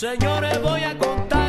Señores, voy a contarle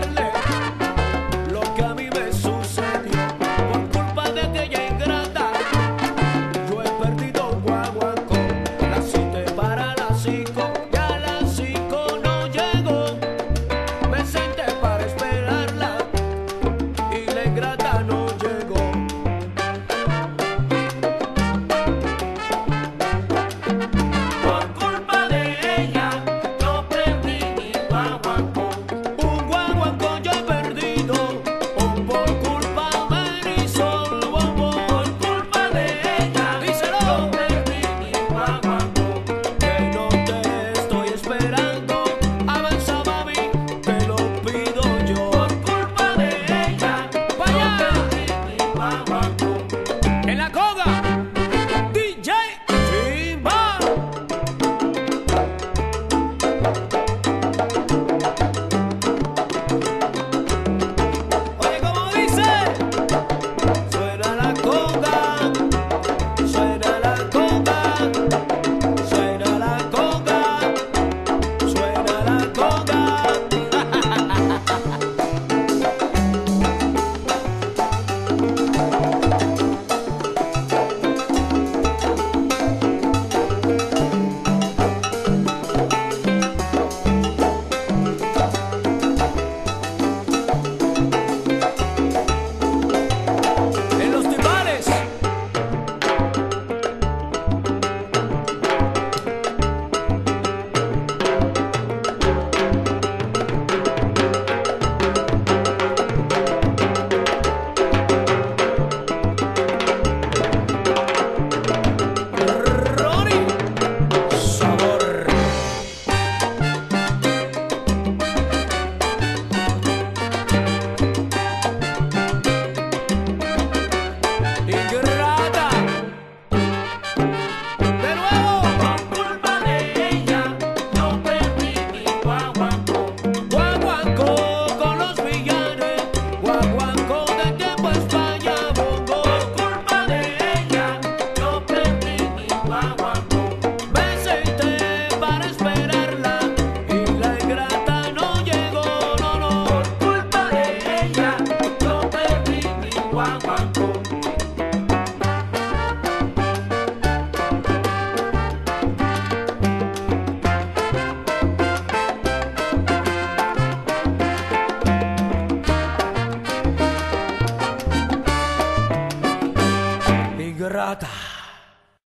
Ingrata.